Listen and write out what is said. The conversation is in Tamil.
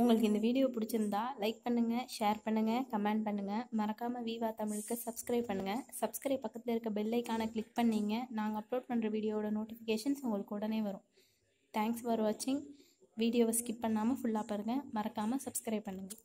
உங்களுக்கு இந்த வீடியோ பிடிச்சிருந்தா லைக் பண்ணுங்கள் ஷேர் பண்ணுங்கள் கமெண்ட் பண்ணுங்கள் மறக்காமல் விவா தமிழுக்கு சப்ஸ்கிரைப் பண்ணுங்கள் சப்ஸ்கிரைப் பக்கத்தில் இருக்க பெல் ஐக்கானை கிளிக் பண்ணிங்க. நாங்கள் அப்லோட் பண்ணுற வீடியோவோட நோட்டிஃபிகேஷன்ஸ் உங்களுக்கு உடனே வரும். தேங்க்ஸ் ஃபார் வாட்சிங் வீடியோவை ஸ்கிப் பண்ணாமல் ஃபுல்லாக பாருங்கள் மறக்காமல் சப்ஸ்கிரைப் பண்ணுங்கள்